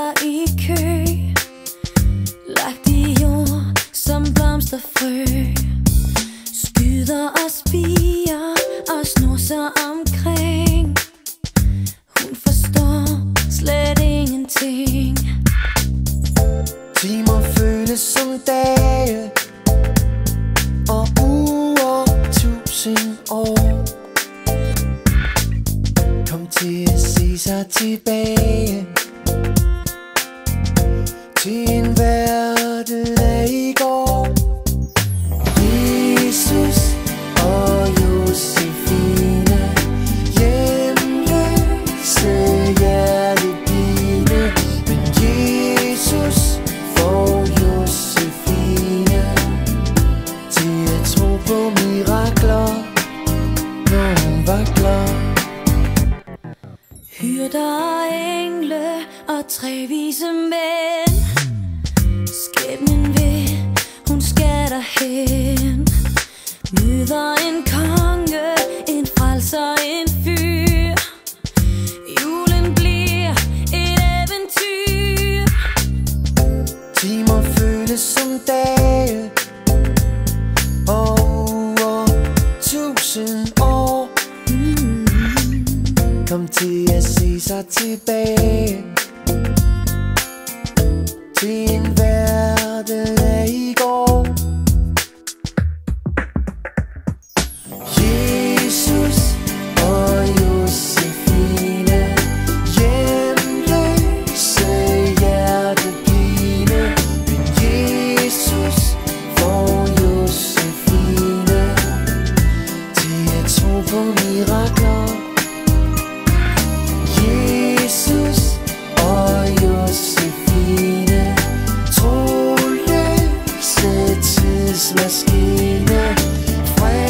steder i kø. Lagt i jord som blomsterfrø Skyder og spiger og snuser omkring. Hun forstår slet ingenting. Timer føles som dage Og uger tusind år. Kom til at se sig tilbage. Din hverdag i går. Jesus og Josefine Hjemløse hjertepine Men Jesus får Josefine Til at tro på mirakler Når hun var klar Hyrder tre vise mænd. Skæbnen vil, hun skal derhen. Møder en konge, en frelser, en fyr. Julen bliver et eventyr. Timer føles som dage. Og uger, tusind år. Mm. Kom til at se sig tilbage. tidsmaskine. Fredag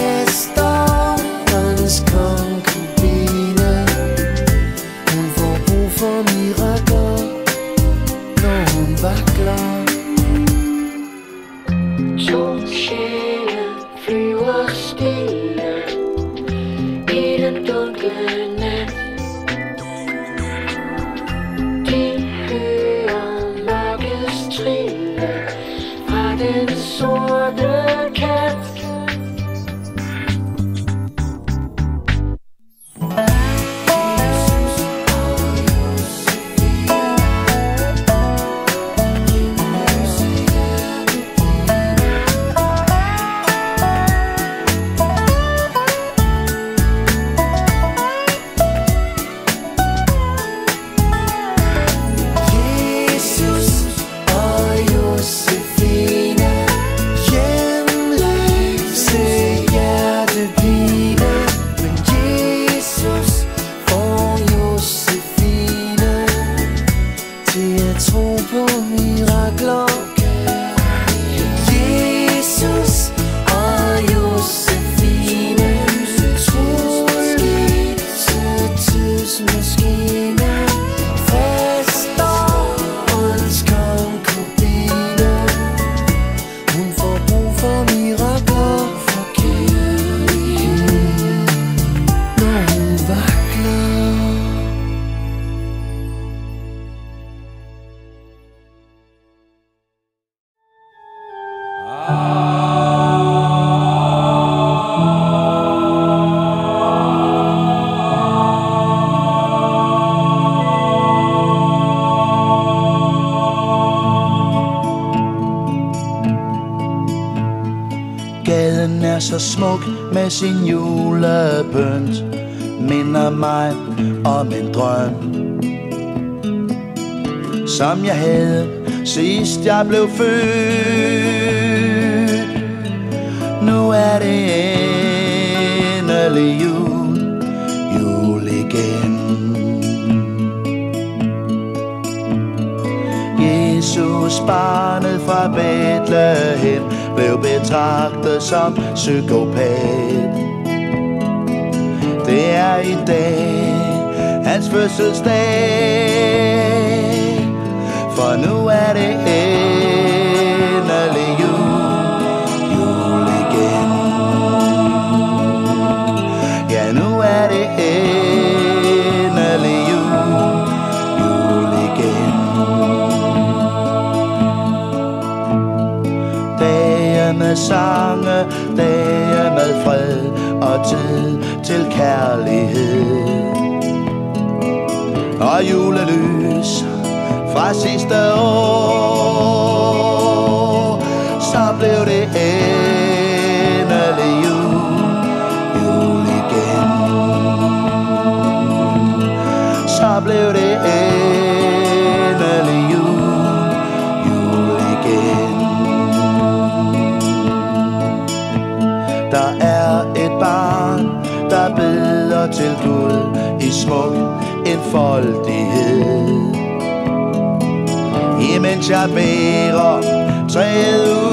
skønt Minder mig om en drøm. Som jeg havde sidst jeg blev født. Nu er det endelig jul Jul igen. Jesus, barnet fra Bethlehem, blev betragtet som psykopat. Det er i dag hans fødselsdag, for nu er det endelig jul, jul igen. Ja, nu er det endelig jul, jul igen. Dage med sange, dage med fred og tid til kærlighed. Og julelys fra sidste år, så blev det endelig Imens jeg bærer træet ud,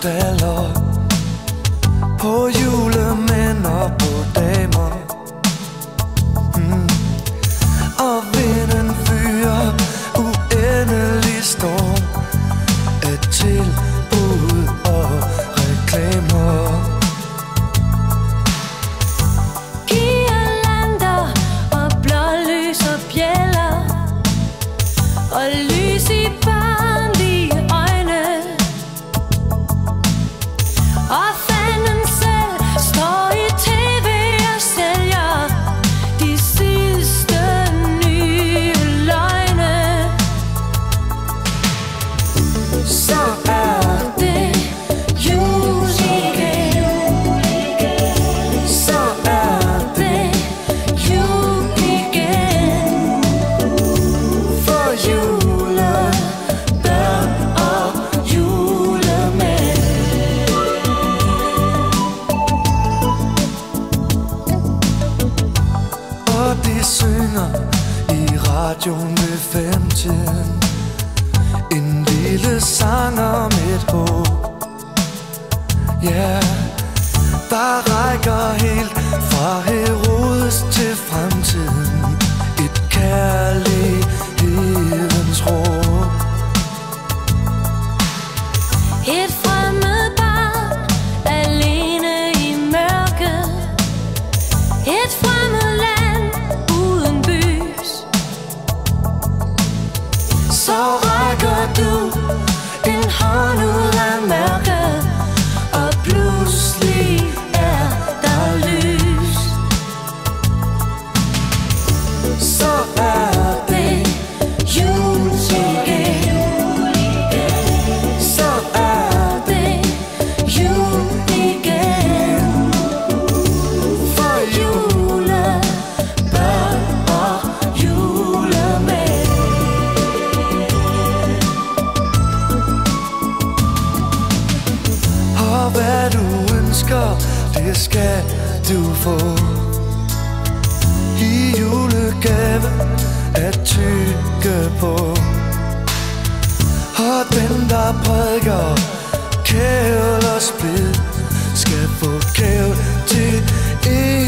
stay, En lille sang om et håb. Ja, yeah, der rækker helt fra Herodes til fremtiden. Et kærlighedens råd. Og den der prædiker kævl og splid Skal få kævl til evigt